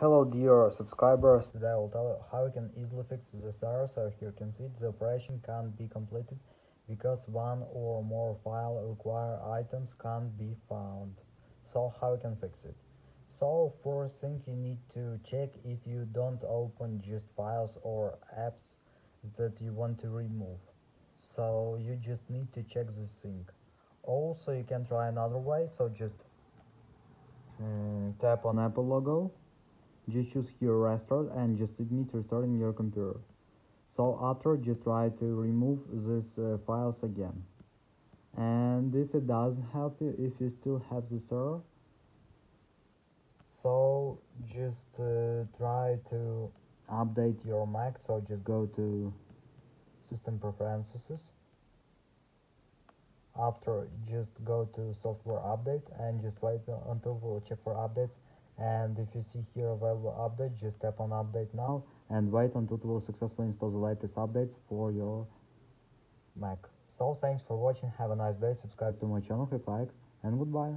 Hello dear subscribers, today I will tell you how you can easily fix this error. So here you can see the operation can't be completed because one or more file require items can't be found. So how you can fix it? So first thing you need to check if you don't open just files or apps that you want to remove. So you just need to check this thing. Also you can try another way, so just mm, tap on Apple logo just choose here restart and just submit restarting your computer. So after just try to remove these uh, files again. And if it doesn't help you if you still have this error so just uh, try to update your mac. So just go to system preferences. After just go to software update and just wait until we'll check for updates and if you see here available update just tap on update now and wait until it will successfully install the latest updates for your mac. So thanks for watching. Have a nice day. Subscribe to my channel. If you like and goodbye